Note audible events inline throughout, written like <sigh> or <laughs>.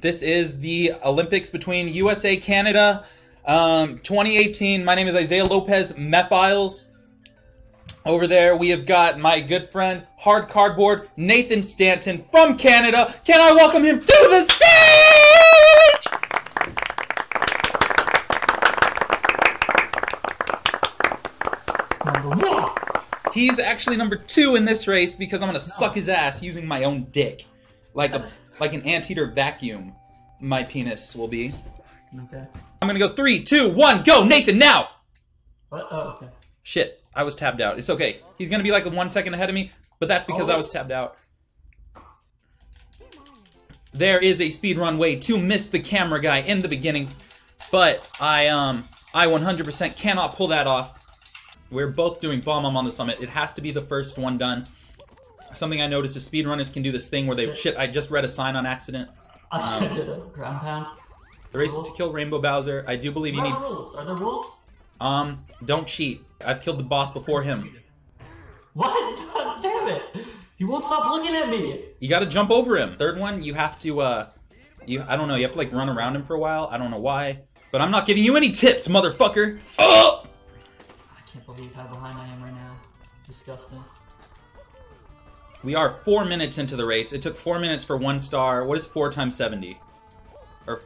This is the Olympics between USA Canada um, 2018. My name is Isaiah Lopez Methiles. Over there, we have got my good friend, Hard Cardboard, Nathan Stanton from Canada. Can I welcome him to the stage? He's actually number two in this race because I'm gonna suck his ass using my own dick, like a like an anteater vacuum. My penis will be. Okay. I'm gonna go three, two, one, go, Nathan now. What? Oh, okay. Shit, I was tabbed out. It's okay. He's gonna be like one second ahead of me, but that's because I Oh. was tabbed out. There is a speedrun way to miss the camera guy in the beginning, but I um I 100% cannot pull that off. We're both doing bomb on the summit. It has to be the first one done. Something I noticed is speedrunners can do this thing where they shit. I just read a sign on accident. I Um, did a ground pound. The race is to kill Rainbow Bowser. I do believe he needs. rules? Are there rules? Um, don't cheat. I've killed the boss before him. What? God <laughs> damn it! He won't stop looking at me. You got to jump over him. Third one, you have to. uh You I don't know. You have to like run around him for a while. I don't know why, but I'm not giving you any tips, motherfucker. Oh! I can't believe how behind I am right now. Disgusting. We are four minutes into the race. It took four minutes for one star. What is four times seventy? Or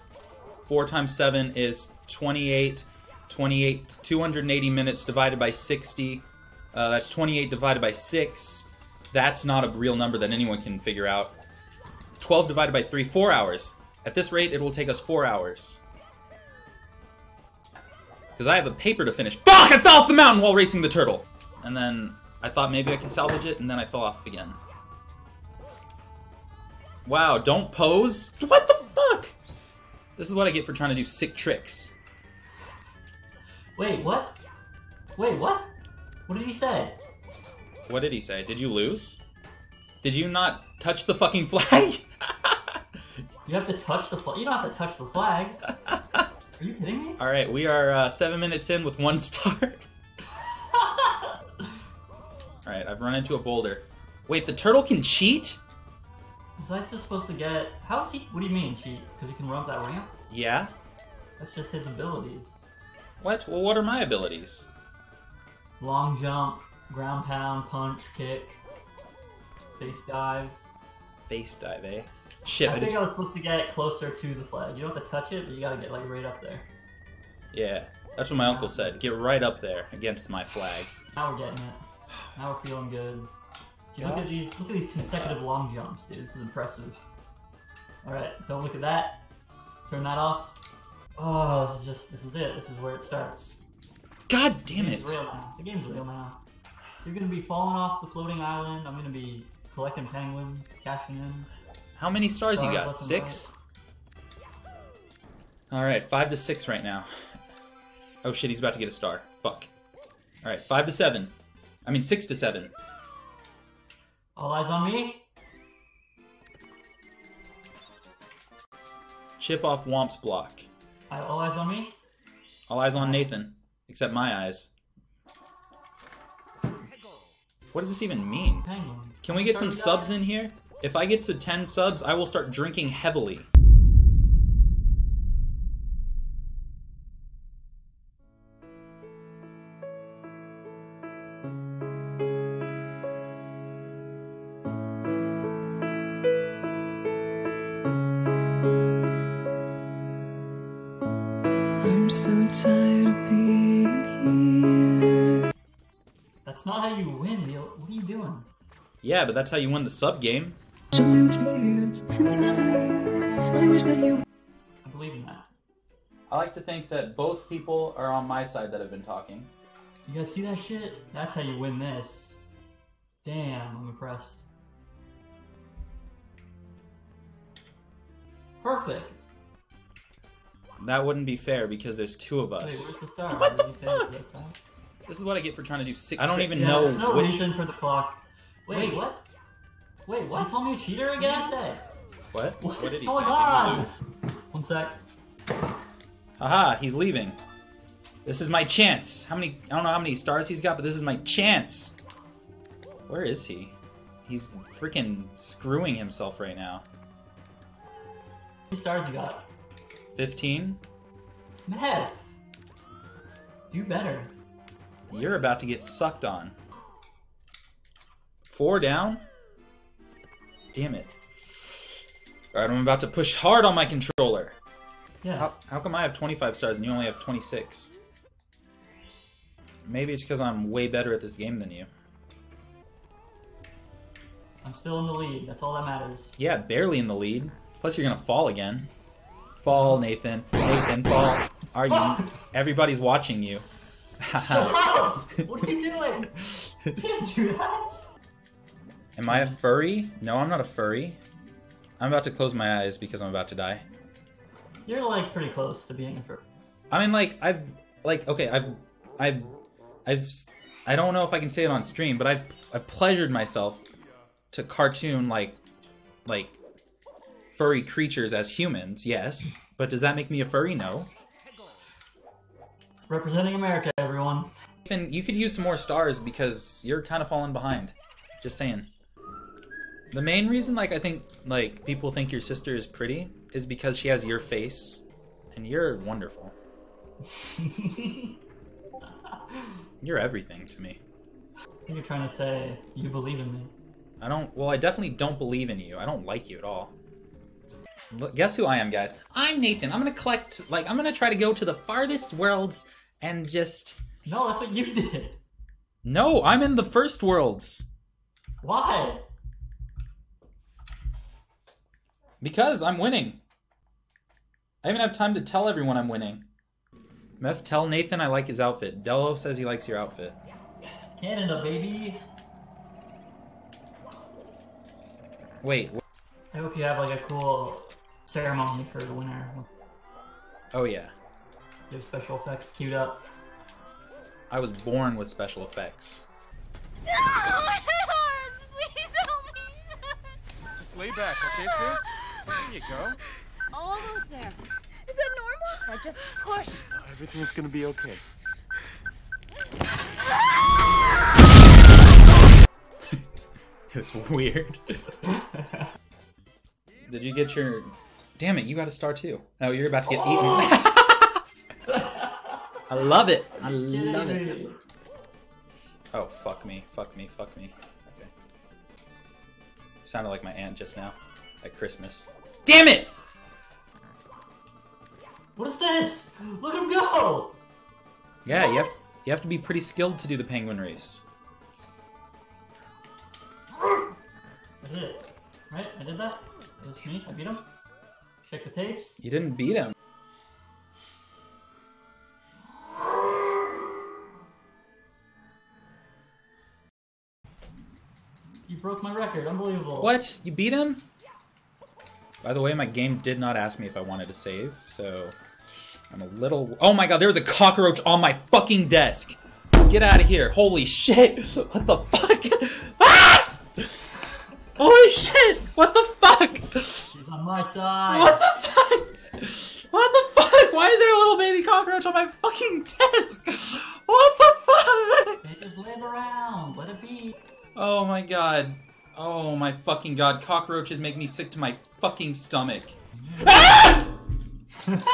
four times seven is 28. 28. 280 minutes divided by 60. Uh, that's 28 divided by 6. That's not a real number that anyone can figure out. 12 divided by 3, 4 hours. At this rate, it will take us 4 hours. Because I have a paper to finish. Fuck! I fell off the mountain while racing the turtle! And then I thought maybe I can salvage it, and then I fell off again. Wow, don't pose? What the fuck? This is what I get for trying to do sick tricks. Wait, what? Wait, what? What did he say? What did he say? Did you lose? Did you not touch the fucking flag? <laughs> You have to touch the flag. You don't have to touch the flag. Are you kidding me? <laughs> All right, we are uh, seven minutes in with one star. <laughs> All right, I've run into a boulder. Wait, the turtle can cheat? I just supposed to get? How is he? What do you mean cheat? Because he can run up that ramp? Yeah. That's just his abilities. What? Well, what are my abilities? Long jump, ground pound, punch, kick, face dive. Face dive, eh? Shit, I I think just I was supposed to get closer to the flag. You don't have to touch it, but you gotta get like right up there. yeah. That's what my uncle said. Get right up there against my flag. Now we're getting it. Now we're feeling good. Dude, look at these look at these consecutive long jumps, dude. This is impressive. Alright, don't look at that. Turn that off. Oh, this is just this is it. This is where it starts. God damn it! real now. The game's real now. You're gonna be falling off the floating island. I'm gonna be collecting penguins, cashing in. How many stars you got? Six? Alright, five to six right now. Oh shit, he's about to get a star. Fuck. Alright, five to seven. I mean, six to seven. All eyes on me. Chip off Whomp's block. All eyes on me. All eyes on Nathan, except my eyes. What does this even mean? Can we get some subs in here? If I get to 10 subs, I will start drinking heavily. That's not how you win, Neil. What are you doing? Yeah, but that's how you win the sub game. Showing for years, and you left me. I wish that you I believe in that. I like to think that both people are on my side that have been talking. You guys see that shit? That's how you win this. Damn, I'm impressed. Perfect. That wouldn't be fair because there's two of Wait, us. where's the star? What Did the you say fuck? It's that side? This is what I get for trying to do six. I don't tricks. even Yeah, know there's no which. reason for the clock. Wait, what? Wait, what? You call me a cheater again? I said. What? What's what did he going say? on? Did you lose? One sec. Haha, he's leaving. This is my chance. How many? I don't know how many stars he's got, but this is my chance. Where is he? He's freaking screwing himself right now. How many stars you got? 15. Meth. Do better. You're about to get sucked on. Four down? Damn it. Alright, I'm about to push hard on my controller. Yeah. How, how come I have 25 stars and you only have 26? Maybe it's because I'm way better at this game than you. I'm still in the lead. That's all that matters. Yeah, barely in the lead. Plus, you're gonna fall again. Fall, Nathan. Nathan, fall. Are you? <laughs> Everybody's watching you. Wow! <laughs> what are you doing? You can't do that. Am I a furry? No, I'm not a furry. I'm about to close my eyes because I'm about to die. You're like pretty close to being a fur. I mean, like I've, like okay, I've, I've, I've, I don't know if I can say it on stream, but I've, I've pleasured myself to cartoon like, like, furry creatures as humans. Yes, but does that make me a furry? No. Representing America, everyone. Ethan, you could use some more stars because you're kind of falling behind. Just saying. The main reason, like, I think, like, people think your sister is pretty is because she has your face, and you're wonderful. <laughs> You're everything to me. You're trying to say you believe in me. I don't. Well, I definitely don't believe in you. I don't like you at all. Guess who I am, guys? I'm Nathan. I'm gonna collect. Like, I'm gonna try to go to the farthest worlds and just. No, that's what you did. No, I'm in the first worlds Why? because I'm winning. I even have time to tell everyone I'm winning. Meth, tell Nathan I like his outfit. Dello says he likes your outfit. Canada, baby. Wait. Wh- I hope you have like a cool ceremony for the winner. Oh yeah, You have special effects queued up. I was born with special effects. No, it hurts. <laughs> Please help me. Just lay back, okay, Sid? There you go. Almost there. Is that normal? Now just push. Everything's gonna be okay. <laughs> It was weird. <laughs> Did you get your? Damn it! You got a star too. Oh, you're about to get eaten. <laughs> I love it. I love it. Oh fuck me! Fuck me! Fuck me! Okay. Sounded like my aunt just now at Christmas. Damn it! What is this? Look him go! Yeah, you have you have to be pretty skilled to do the penguin race. I did it. Right? I did that? It was me. I beat him. Check the tapes. You didn't beat him. You broke my record. Unbelievable. What? You beat him? By the way, my game did not ask me if I wanted to save, so I'm a little. Oh my god, there was a cockroach on my fucking desk. Get out of here! Holy shit! <laughs> What the fuck? Holy shit! What the fuck? He's on my side. What the fuck? What the fuck? Why is there a little baby cockroach on my fucking desk? What the fuck? They just live around. Let it be. Oh my god. Oh my fucking god. Cockroaches make me sick to my fucking stomach. Ah! <laughs>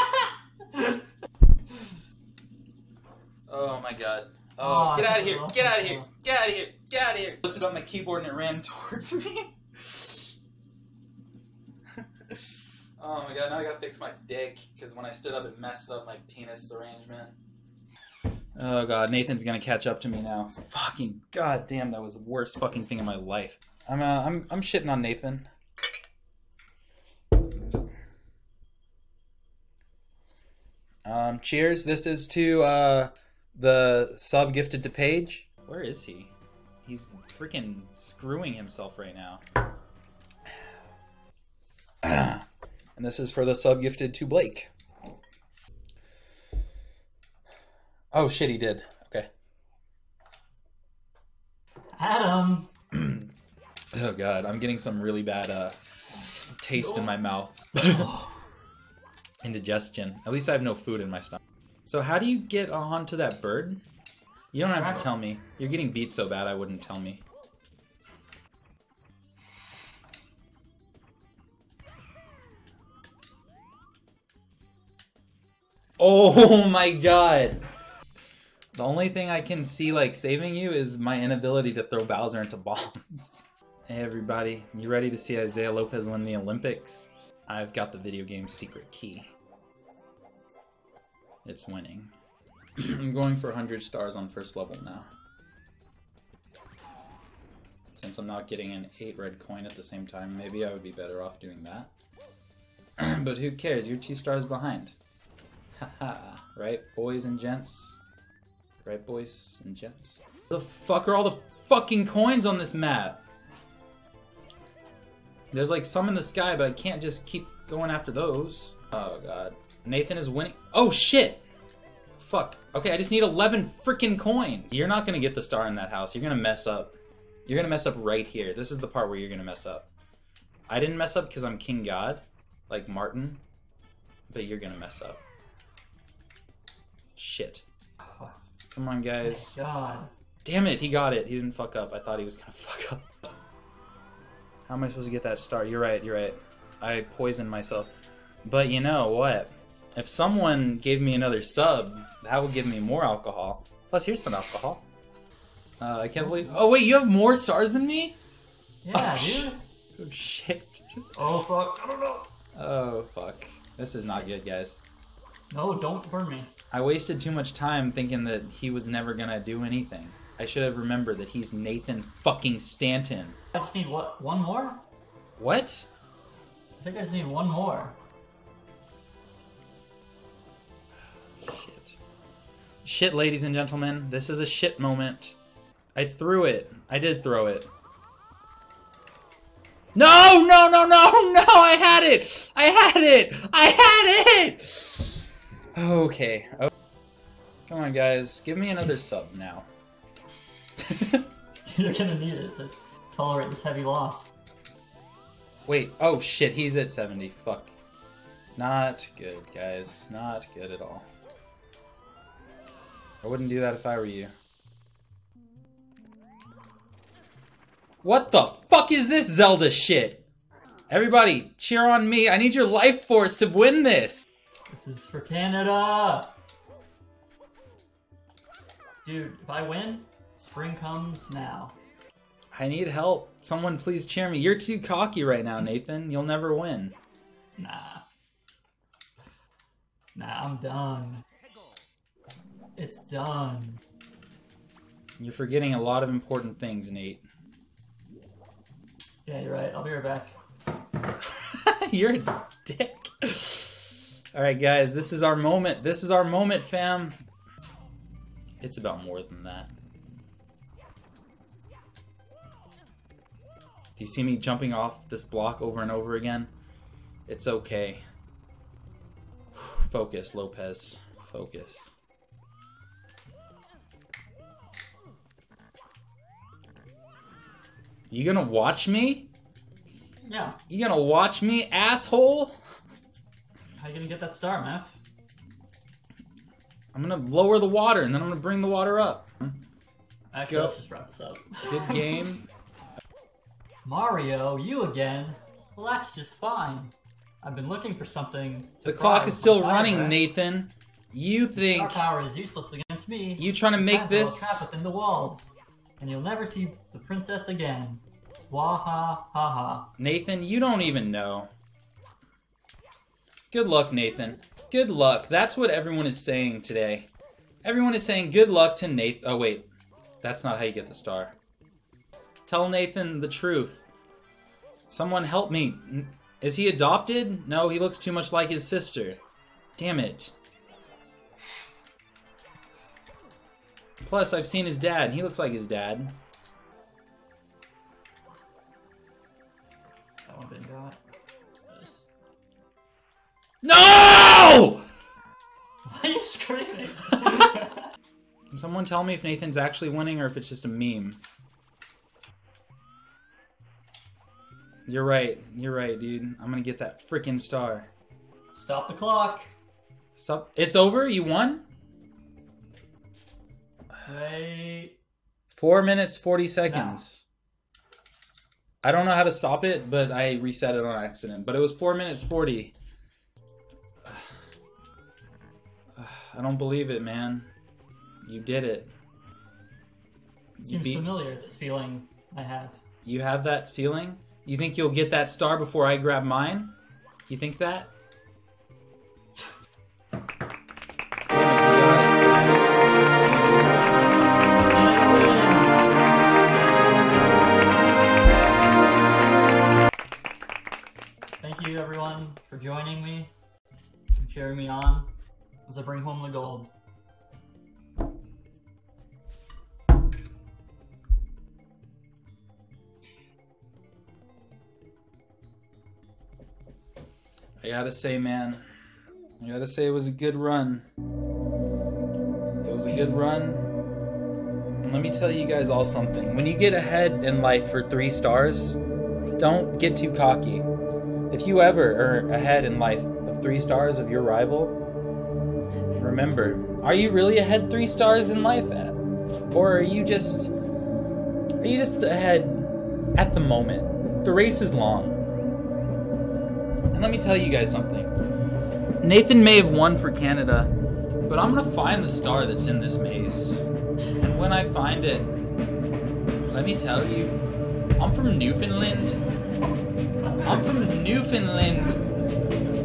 Oh my god. Oh, Oh, get out of here. Get out of here. Get out of here. Get out of here. Lifted up my keyboard and it ran <laughs> towards me. Oh my god, now I gotta fix my dick because when I stood up it messed up my penis arrangement. Oh god, Nathan's gonna catch up to me now. Fucking god damn, that was the worst fucking thing in my life. I'm uh, I'm I'm shitting on Nathan. Um, cheers. This is to uh, the sub gifted to Paige. Where is he? He's freaking screwing himself right now. <clears throat> <clears throat> and this is for the sub gifted to Blake. Oh shit, he did. Okay. Adam. <clears throat> Oh god, I'm getting some really bad uh taste in my mouth. <laughs> Indigestion. At least I have no food in my stomach. So how do you get onto that bird? You don't have to tell me. You're getting beat so bad I wouldn't tell me. Oh <laughs> my god. The only thing I can see like saving you is my inability to throw Bowser into <laughs> bombs. hey everybody, you ready to see Isaiah Lopez win the Olympics? I've got the video game secret key. It's winning. <clears throat> I'm going for 100 stars on first level now. Since I'm not getting an 8 red coin at the same time, maybe I would be better off doing that. <clears throat> but who cares? You're 2 stars behind. <laughs> Right, boys and gents? Right, boys and gents? Where the fuck are all the fucking coins on this map? There's like some in the sky, but I can't just keep going after those. Oh god. Nathan is winning. Oh shit! Fuck. Okay, I just need 11 freaking coins. You're not gonna get the star in that house. You're gonna mess up. You're gonna mess up right here. This is the part where you're gonna mess up. I didn't mess up because I'm King God, like Martin, but you're gonna mess up. Shit. Come on, guys. God. Damn it, he got it. He didn't fuck up. I thought he was gonna <laughs> fuck up. How am I supposed to get that star? You're right, you're right. I poisoned myself. But you know what? If someone gave me another sub, that would give me more alcohol. Plus, here's some alcohol. Uh, I can't believe. Oh, wait, you have more stars than me? Yeah, Oh, dude. Oh, shit. Oh fuck. I don't know. Oh, fuck. This is not good, guys. No, don't burn me. I wasted too much time thinking that he was never gonna do anything. I should have remembered that he's Nathan fucking Stanton. I just need what? One more? What? I think I just need one more. Shit. Shit, ladies and gentlemen. This is a shit moment. I threw it. I did throw it. No, no, no, no, <laughs> no! I had it! I had it! I had it! Okay. Oh. Come on, guys. Give me another sub now. <laughs> You're gonna need it to tolerate this heavy loss. Wait. Oh, shit. He's at 70. Fuck. Not good, guys. Not good at all. I wouldn't do that if I were you. What the fuck is this Zelda shit? Everybody, cheer on me. I need your life force to win this. This is for Canada! Dude, if I win, spring comes now. I need help. Someone please cheer me. You're too cocky right now, Nathan. You'll never win. Nah. Nah, I'm done. It's done. You're forgetting a lot of important things, Nate. Yeah, you're right. I'll be right back. <laughs> You're a dick. All right, guys, this is our moment. This is our moment, fam. It's about more than that. Do you see me jumping off this block over and over again? It's okay. Focus, Lopez. Focus. You gonna watch me? Yeah. You gonna watch me, asshole? How you gonna get that star, Meth? I'm gonna lower the water and then I'm gonna bring the water up. Actually, Go. let's just wrap this up. Good <laughs> game. Mario, you again? Well, that's just fine. I've been looking for something. To The clock is still running, fire. Nathan. You Our think power is useless against me. you trying to make this? trap within the walls, and you'll never see the princess again. Wah ha ha ha. Nathan, you don't even know. Good luck, Nathan. Good luck. That's what everyone is saying today. Everyone is saying good luck to Nathan. Oh, wait. That's not how you get the star. Tell Nathan the truth. Someone help me. Is he adopted? No, he looks too much like his sister. Damn it. Plus, I've seen his dad. He looks like his dad. No! Why are you screaming? <laughs> Can someone tell me if Nathan's actually winning or if it's just a meme? You're right. You're right, dude. I'm gonna get that freaking star. Stop the clock. Stop. It's over? You won? Wait. Four minutes, 40 seconds. I don't know how to stop it, but I reset it on accident. But it was four minutes, 40. I don't believe it, man. You did it. You Seems beat- familiar, this feeling I have. You have that feeling? You think you'll get that star before I grab mine? You think that? Thank you, everyone, for joining me and cheering me on as I bring home the gold. I gotta say, man, I gotta say it was a good run. It was a good run. And let me tell you guys all something. When you get ahead in life for three stars, don't get too cocky. If you ever are ahead in life of three stars of your rival, remember, are you really ahead three stars in life? Eh? Or are you just are you just ahead at the moment? The race is long. And let me tell you guys something. Nathan may have won for Canada, but I'm gonna find the star that's in this maze. And when I find it, let me tell you, I'm from Newfoundland. I'm from Newfoundland.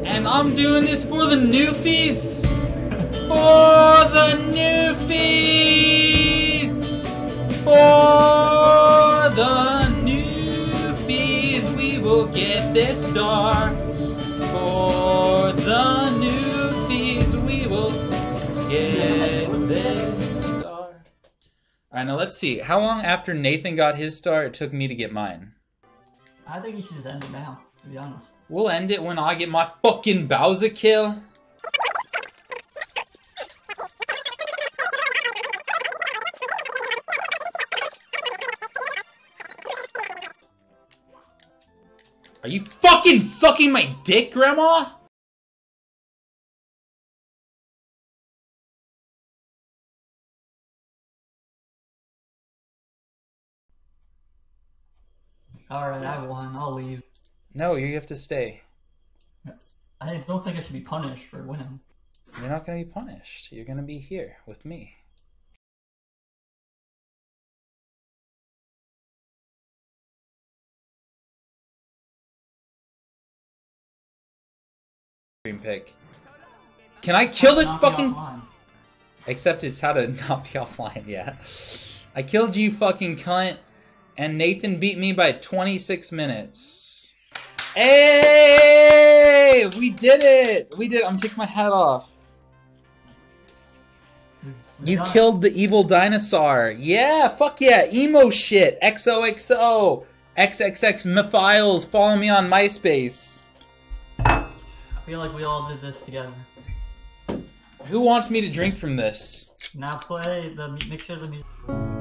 And I'm doing this for the Newfies! For the Newfies! For the Newfies, we will get this star. For the Newfies, we will get this star. Alright, now let's see. How long after Nathan got his star it took me to get mine? I think you should just end it now, to be honest. We'll end it when I get my fucking Bowser kill. Are you fucking sucking my dick, Grandma? Alright, I won. I'll leave. No, you have to stay. I don't think I should be punished for winning. You're not gonna be punished. You're gonna be here with me. Dream pick. Can I kill this fucking? Except it's how to <laughs> not be offline yet. I killed you, fucking cunt, and Nathan beat me by 26 minutes. Hey, we did it! We did. I'm taking my hat off. You killed the evil dinosaur. Yeah, fuck yeah. Emo shit. XOXO. XXX Mephiles. Follow me on MySpace. I feel like we all did this together. Who wants me to drink from this? Now play the make sure the music.